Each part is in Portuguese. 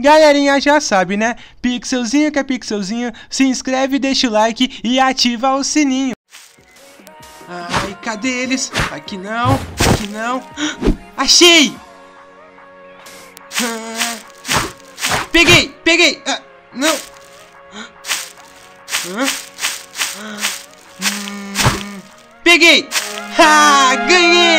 Galerinha já sabe, né? Pixelzinho que é pixelzinho, se inscreve, deixa o like e ativa o sininho. Ai, cadê eles? Aqui não, aqui não. Achei! Ah, peguei, peguei! Ah, não! Ah, hum, peguei! Ha! Ganhei!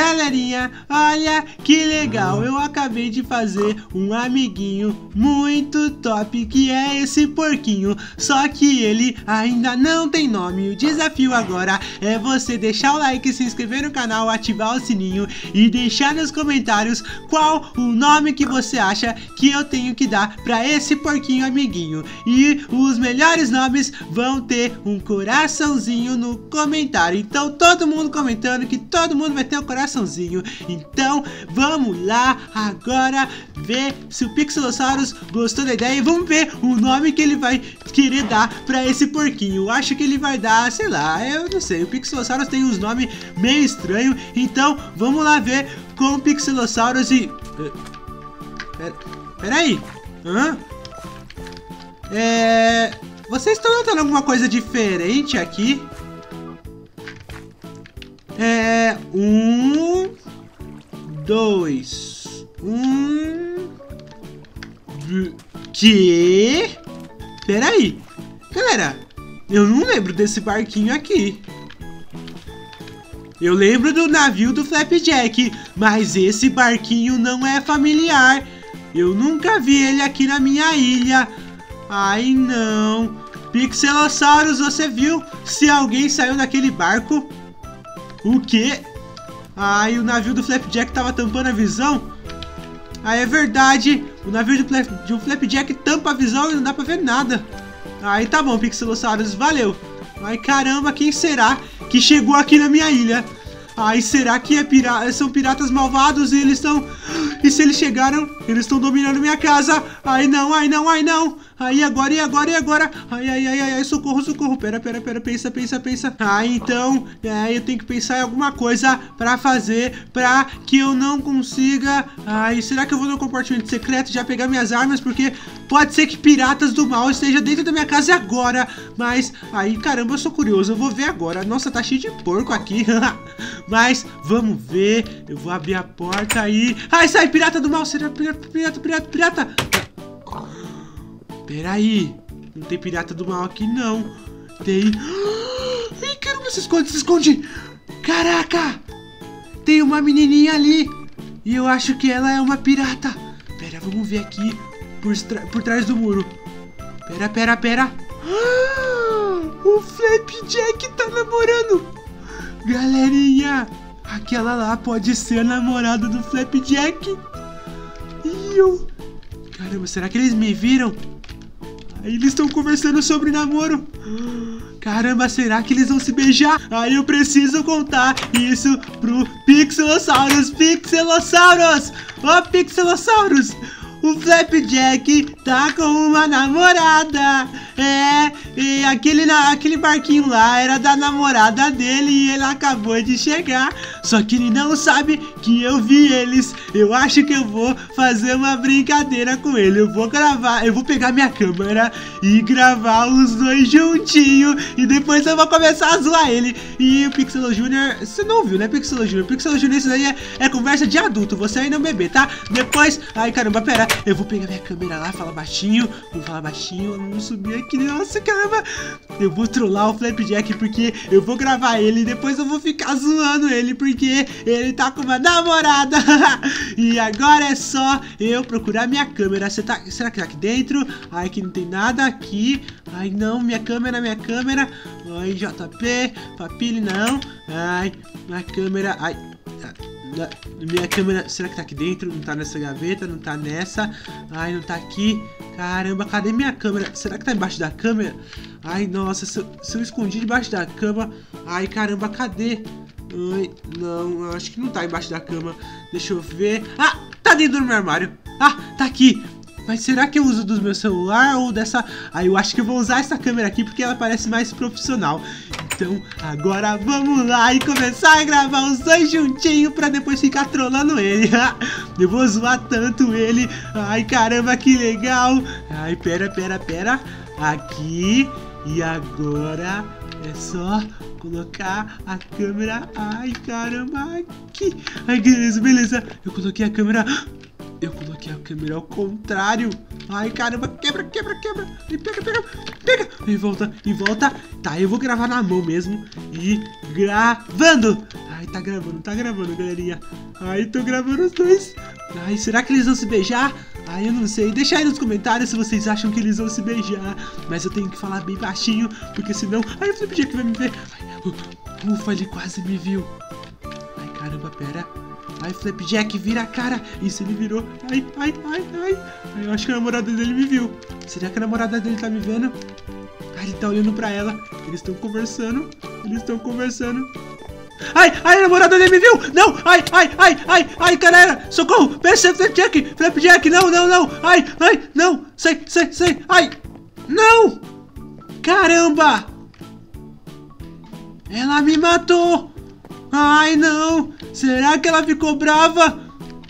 Galerinha, olha que legal, eu acabei de fazer um amiguinho muito top que é esse porquinho, só que ele ainda não tem nome. O desafio agora é você deixar o like, se inscrever no canal, ativar o sininho e deixar nos comentários qual o nome que você acha que eu tenho que dar para esse porquinho amiguinho. E os melhores nomes vão ter um coraçãozinho no comentário. Então todo mundo comentando que todo mundo vai ter um coração coraçãozinho. Então, vamos lá agora ver se o Pixelosaurus gostou da ideia e vamos ver o nome que ele vai querer dar pra esse porquinho. Acho que ele vai dar, sei lá, eu não sei. O Pixelosaurus tem uns nomes meio estranhos, então vamos lá ver com o Pixelosaurus e... Eh, pera, peraí. Hã? É... Vocês estão notando alguma coisa diferente aqui? É. Um. Dois. Um. Que? Peraí. Galera, eu não lembro desse barquinho aqui. Eu lembro do navio do Flapjack, mas esse barquinho não é familiar. Eu nunca vi ele aqui na minha ilha. Ai, não. Pixelossauros, você viu se alguém saiu daquele barco? O quê? Aí o navio do Flapjack tava tampando a visão? Ah, é verdade. O navio do, Flapjack tampa a visão e não dá pra ver nada. Aí tá bom, Pixelosaurus, valeu. Ai, caramba, quem será que chegou aqui na minha ilha? Ai, será que é pira são piratas malvados e eles estão... E se eles chegaram, eles estão dominando minha casa? Ai, não, ai, não, ai, não. Ai, agora, e agora, e agora? Ai, ai, ai, ai, ai, socorro, socorro. Pera, pera, pera, pensa, pensa, pensa. Ah, então, é, eu tenho que pensar em alguma coisa pra fazer pra que eu não consiga... Ai, será que eu vou no compartimento secreto já pegar minhas armas? Porque pode ser que piratas do mal estejam dentro da minha casa agora. Mas, aí, caramba, eu sou curioso, eu vou ver agora. Nossa, tá cheio de porco aqui. Mas, vamos ver. Eu vou abrir a porta aí. Ai, sai, pirata do mal. Será pirata, pirata, pirata. Peraí. Não tem pirata do mal aqui, não. Tem... Ai, caramba, se esconde, se esconde. Caraca. Tem uma menininha ali. E eu acho que ela é uma pirata. Pera, vamos ver aqui por, por trás do muro. Pera, pera, pera. o Flapjack tá namorando. Galerinha, aquela lá pode ser a namorada do Flapjack. E eu... Caramba, será que eles me viram? Eles estão conversando sobre namoro. Caramba, será que eles vão se beijar? Aí eu preciso contar isso pro Pixelosaurus. Pixelosaurus! Ó, oh, Pixelosaurus! O Flapjack tá com uma namorada. É, e aquele, aquele barquinho lá era da namorada dele e ele acabou de chegar. Só que ele não sabe que eu vi eles. Eu acho que eu vou fazer uma brincadeira com ele. Eu vou gravar, eu vou pegar minha câmera e gravar os dois juntinho. E depois eu vou começar a zoar ele. E o Pixel Jr. Você não viu, né, Pixel Jr.? Pixel Jr. isso daí é, é conversa de adulto. Você ainda é um bebê, tá? Depois. Ai, caramba, pera. Eu vou pegar minha câmera lá, falar baixinho. Vou falar baixinho. Vamos subir aqui. Nossa, caramba. Eu vou trollar o Flapjack porque eu vou gravar ele. E depois eu vou ficar zoando ele porque ele tá com uma namorada. e agora é só eu procurar minha câmera. Você tá. Será que tá aqui dentro? Ai, que não tem nada aqui. Ai, não. Minha câmera, minha câmera. Ai, JP. Papile, não. Ai, minha câmera. Ai. Minha câmera, será que tá aqui dentro? Não tá nessa gaveta, não tá nessa. Ai, não tá aqui. Caramba, cadê minha câmera? Será que tá embaixo da câmera? Ai, nossa, se eu, se eu escondi debaixo da cama. Ai, caramba, cadê? Ai, não, acho que não tá embaixo da cama. Deixa eu ver. Ah, tá dentro do meu armário. Ah, tá aqui. Mas será que eu uso do meu celular ou dessa... Ah, eu acho que eu vou usar essa câmera aqui porque ela parece mais profissional. Então agora vamos lá e começar a gravar os dois juntinhos pra depois ficar trolando ele. Eu vou zoar tanto ele. Ai caramba, que legal. Ai, pera, pera, pera. Aqui e agora é só colocar a câmera. Ai caramba, aqui. Ai, beleza, beleza. Eu coloquei a câmera. Eu coloquei a câmera ao contrário. Ai, caramba, quebra, quebra, quebra. E pega, pega, pega. E volta, e volta. Tá, eu vou gravar na mão mesmo. E gravando. Ai, tá gravando, tá gravando, galerinha. Ai, tô gravando os dois. Ai, será que eles vão se beijar? Ai, eu não sei. Deixa aí nos comentários se vocês acham que eles vão se beijar. Mas eu tenho que falar bem baixinho, porque senão... Ai, o Flip Jack vai me ver. Ai, ufa, ele quase me viu. Ai, caramba, pera. Ai, Flapjack, vira a cara. Isso, ele virou. Ai, ai, ai, ai. ai eu acho que a namorada dele me viu. Será que a namorada dele tá me vendo? Ai, ele tá olhando pra ela. Eles estão conversando. Eles estão conversando. Ai, ai, a namorada dele me viu! Não! Ai, ai, ai, ai, ai, galera! Socorro! Peça Flapjack! Flapjack, não, não, não! Ai, ai, não! Sai, sai, sai! Ai! Não! Caramba! Ela me matou! Ai, não! Será que ela ficou brava?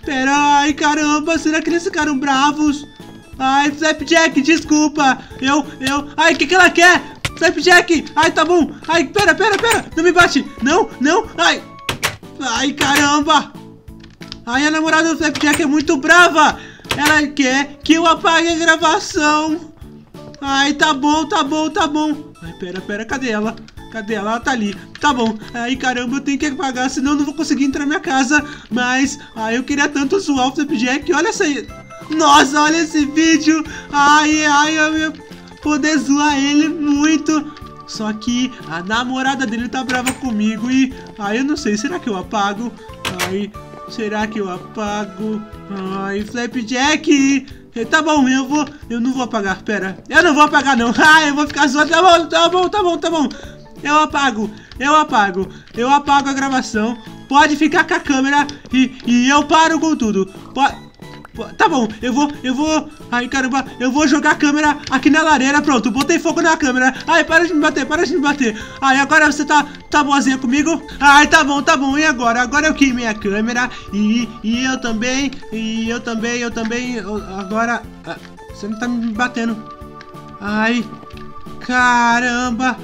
Pera, ai, caramba, será que eles ficaram bravos? Ai, Flapjack, desculpa. Eu, eu... Ai, o que, que ela quer? Flapjack, ai, tá bom. Ai, pera, pera, pera. Não me bate. Não, não, ai. Ai, caramba. Ai, a namorada do Flapjack é muito brava. Ela quer que eu apague a gravação. Ai, tá bom, tá bom, tá bom. Ai, pera, pera, cadê ela? Cadê ela? Ela tá ali. Tá bom. Aí, caramba, eu tenho que apagar, senão eu não vou conseguir entrar na minha casa. Mas, ai, eu queria tanto zoar o Flapjack. Olha essa aí. Nossa, olha esse vídeo. Ai, ai, eu ia poder zoar ele muito. Só que a namorada dele tá brava comigo e... Ai, eu não sei. Será que eu apago? Ai, será que eu apago? Ai, Flapjack... Tá bom, eu vou. Eu não vou apagar, pera. Eu não vou apagar, não. Ah, eu vou ficar zoando. Tá bom, tá bom, tá bom, tá bom. Eu apago, eu apago, eu apago a gravação. Pode ficar com a câmera e, e eu paro com tudo. Pode... Tá bom, eu vou, eu vou. Ai, caramba, eu vou jogar a câmera aqui na lareira. Pronto, botei fogo na câmera. Ai, para de me bater, para de me bater. Ai, agora você tá, tá boazinha comigo? Ai, tá bom, tá bom. E agora? Agora eu queimei a câmera. E, e eu também. E eu também, eu também. Agora. Ah, você não tá me batendo. Ai, caramba.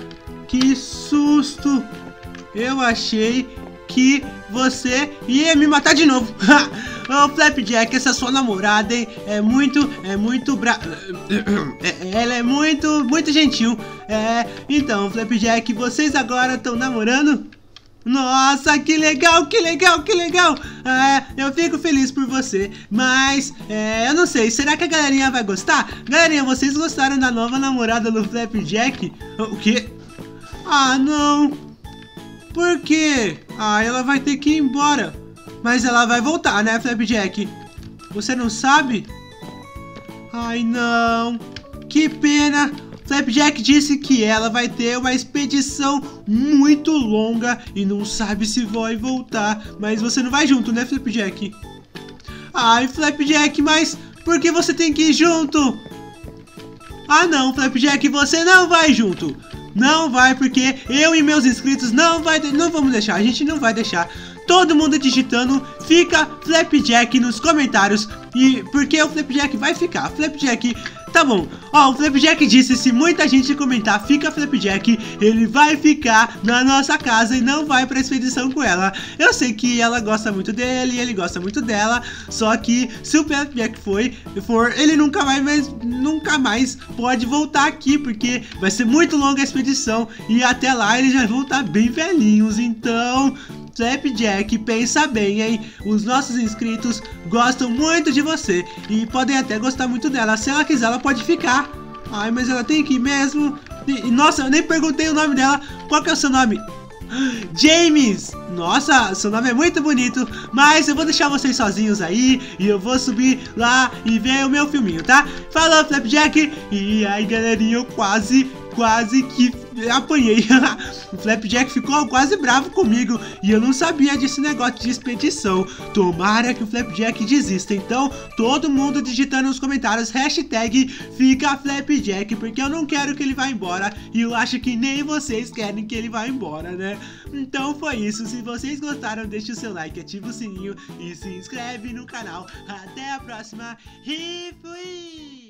Que susto! Eu achei que você ia me matar de novo. Ô, oh, Flapjack, essa sua namorada, hein? É muito, é muito bra... É, ela é muito, muito gentil. É, então, Flapjack, vocês agora estão namorando? Nossa, que legal, que legal, que legal! É, eu fico feliz por você, mas é, eu não sei, será que a galerinha vai gostar? Galerinha, vocês gostaram da nova namorada do Flapjack? O quê? Ah, não. Por quê? Ah, ela vai ter que ir embora. Mas ela vai voltar, né, Flapjack? Você não sabe? Ai, não. Que pena. Flapjack disse que ela vai ter uma expedição muito longa e não sabe se vai voltar. Mas você não vai junto, né, Flapjack? Ai, Flapjack, mas por que você tem que ir junto? Ah, não, Flapjack, você não vai junto. Não vai, porque eu e meus inscritos não vai, não vamos deixar, a gente não vai deixar. Todo mundo digitando, fica Flapjack nos comentários. E porque o Flapjack vai ficar. Flapjack Tá bom, ó, o Flapjack disse, se muita gente comentar, fica Flapjack, ele vai ficar na nossa casa e não vai pra expedição com ela. Eu sei que ela gosta muito dele, ele gosta muito dela, só que se o Flapjack foi, for, ele nunca vai mais, nunca mais pode voltar aqui, porque vai ser muito longa a expedição e até lá eles já vão estar bem velhinhos, então... Flapjack, pensa bem, hein? Os nossos inscritos gostam muito de você e podem até gostar muito dela. Se ela quiser, ela pode ficar. Ai, mas ela tem que ir mesmo. E, nossa, eu nem perguntei o nome dela. Qual que é o seu nome? James! Nossa, seu nome é muito bonito, mas eu vou deixar vocês sozinhos aí e eu vou subir lá e ver o meu filminho, tá? Falou, Flapjack! E aí, galerinha, eu quase, quase que apanhei. o Flapjack ficou quase bravo comigo e eu não sabia desse negócio de expedição. Tomara que o Flapjack desista. Então, todo mundo digitando nos comentários hashtag fica Flapjack, porque eu não quero que ele vá embora e eu acho que nem vocês querem que ele vá embora, né? Então foi isso. Se vocês gostaram, deixe o seu like, ativa o sininho e se inscreve no canal. Até a próxima e fui!